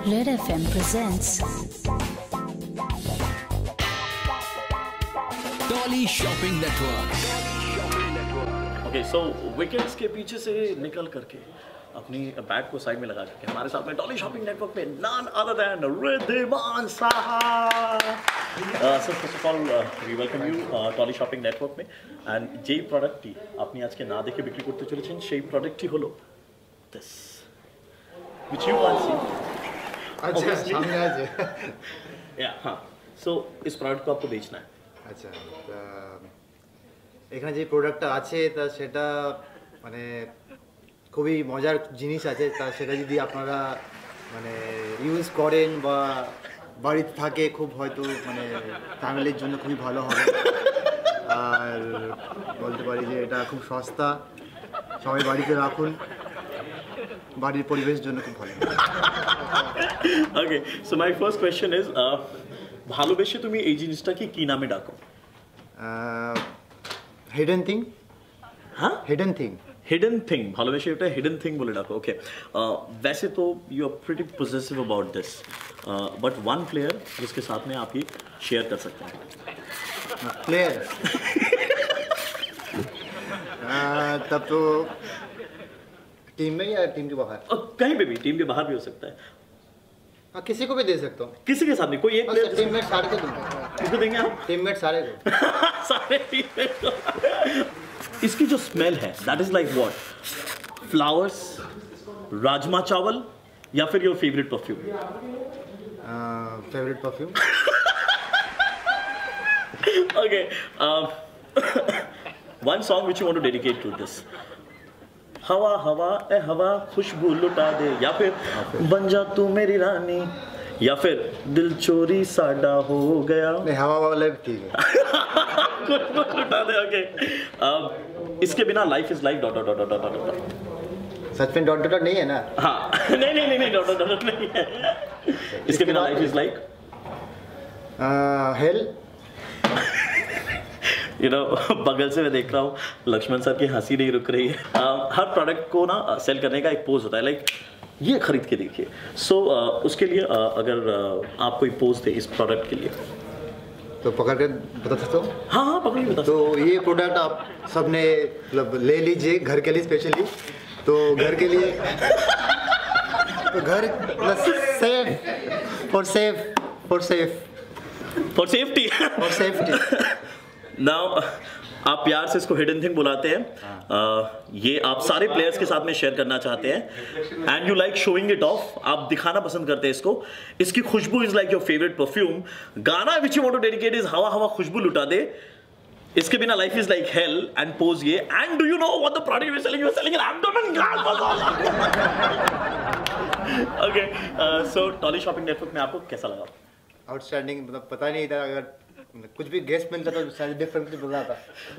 Red FM presents Dolly Shopping Network. Okay, so wickets के पीछे से निकल करके अपनी बैग को साइड में लगा करके हमारे साथ में डॉली शॉपिंग नेटवर्क पे नॉन अदर देन रिद्धिमान साहब sir first of all we welcome you Dolly shopping network May and যেই প্রোডাক্টটি আপনি আজকে না দেখে বিক্রি করতে চলেছেন সেই প্রোডাক্টটি হলো this which you want to see আচ্ছা Obviously. সামনে আছে yeah हाँ so इस प्रोडक्ट को आपको बेचना है আচ্ছা তা এখানে যে প্রোডাক্টটা আছে তা সেটা মানে খুবই মজার জিনিস আছে তা সেটা যদি আপনারা মানে ইউজ করেন বা বাড়িতে থাকে খুব হয়তো মানে ফ্যামিলির জন্য খুবই ভালো হবে আর বলতে পারি যে এটা খুব সস্তা সবাই বাড়িতে রাখুন বাড়ির পরিবেশের জন্য খুব ভালো okay so my first question is ভালোবেসে তুমি এই জিনিসটাকে কি নামে ডাকো হিডেন থিং हाँ হিডেন থিং हिडन थिंग भालोबेसे এটা हिडन थिंग बोले डाको ओके वैसे तो you are pretty possessive about this but one player जिसके साथ में आप ये शेयर कर सकते हैं प्लेयर तब तो टीम में या टीम के बाहर? और कहीं पे भी टीम के बाहर भी हो सकता है। हाँ किसी को भी दे सकता हूँ। किसी के साथ नहीं कोई एक प्लेयर टीममेट सारे को दूँगा। किसको देंगे आप? टीममेट सारे को। सारे को। इसकी जो स्मेल है that is like what flowers rajma chawal या फिर your favourite perfume favourite perfume okay one song which you want to dedicate to this. हवा हवा ए हवा खुशबू लुटा दे। या फिर बन जा तू मेरी रानी। या फिर दिल चोरी साडा हो गया। नहीं हवा वाला भी ठीक है। खुशबू लुटा दे ओके अब इसके बिना life is like dot dot dot dot dot सच में डॉट डॉट नहीं है ना? हाँ। नहीं नहीं नहीं नहीं डॉट डॉट डॉट नहीं है। इसके बिना life is like hell you know बगल से मैं देख रहा हूँ लक्ष्मण सर की हँसी नहीं रुक रही है। uh, हर प्रोडक्ट को ना सेल करने का एक पोज होता है। लाइक ये खरीद के देखिए। सो so, uh, उसके लिए uh, अगर uh, आप कोई पोज दे इस प्रोडक्ट के लिए। तो पकड़ के बता सकते हो? हाँ हाँ पकड़िए बता तो ये प्रोडक्ट आप सबने मतलब ले लीजिए घर के लिए स्पेशली तो घर के लिए तो घर safe for safe for safe for safety for safety now आप प्यार से इसको हिडन थिंग बुलाते हैं। uh, ये आप सारे प्लेयर्स के साथ में शेयर करना चाहते हैं। And you like showing it off आप दिखाना पसंद करते हैं इसको। इसकी खुशबू is like your favourite perfume गाना which you want to dedicate is हवा हवा खुशबू लुटा दे। इसके बिना life is like hell and pause ये। And do you know what the product you selling you are selling an abdomen gland okay so Dolly shopping network में आपको कैसा लगा? आउटस्टैंडिंग मतलब पता नहीं था अगर कुछ भी गेस्ट मिलता जाता शायद डिफरेंटली मिल जाता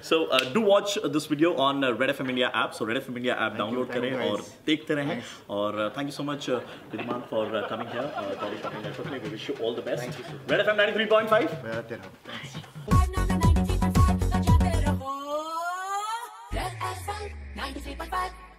so do watch this video on Red FM India app so Red FM India app download करें और देखते रहें। और thank you so much Riemann for coming here for coming network we wish you all the best Red FM 93.5 मैं तेरा Red FM 93.5